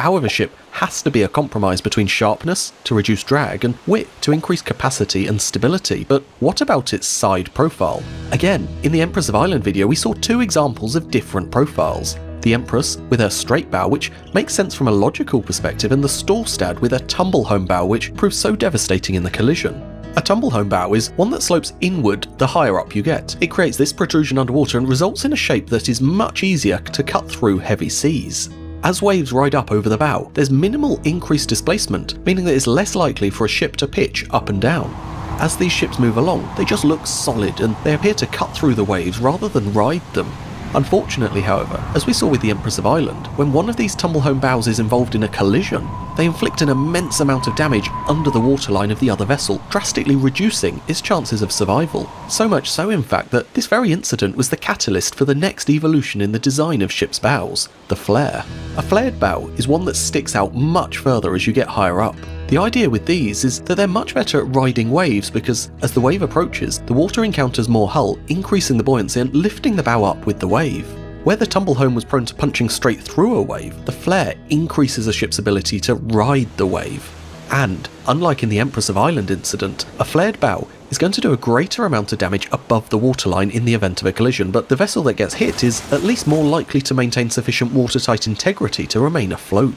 bow of a ship has to be a compromise between sharpness to reduce drag and width to increase capacity and stability, but what about its side profile? Again, in the Empress of Ireland video we saw two examples of different profiles. The Empress with her straight bow, which makes sense from a logical perspective, and the Storstad with a tumble home bow, which proves so devastating in the collision. A tumble home bow is one that slopes inward the higher up you get. It creates this protrusion underwater and results in a shape that is much easier to cut through heavy seas. As waves ride up over the bow, there's minimal increased displacement, meaning that it's less likely for a ship to pitch up and down. As these ships move along, they just look solid and they appear to cut through the waves rather than ride them. Unfortunately, however, as we saw with the Empress of Ireland, when one of these tumblehome bows is involved in a collision, they inflict an immense amount of damage under the waterline of the other vessel, drastically reducing its chances of survival. So much so, in fact, that this very incident was the catalyst for the next evolution in the design of ships' bows, the flare. A flared bow is one that sticks out much further as you get higher up. The idea with these is that they're much better at riding waves because as the wave approaches, the water encounters more hull, increasing the buoyancy and lifting the bow up with the wave. Where the tumblehome was prone to punching straight through a wave, the flare increases a ship's ability to ride the wave. And, unlike in the Empress of Ireland incident, a flared bow is going to do a greater amount of damage above the waterline in the event of a collision, but the vessel that gets hit is at least more likely to maintain sufficient watertight integrity to remain afloat.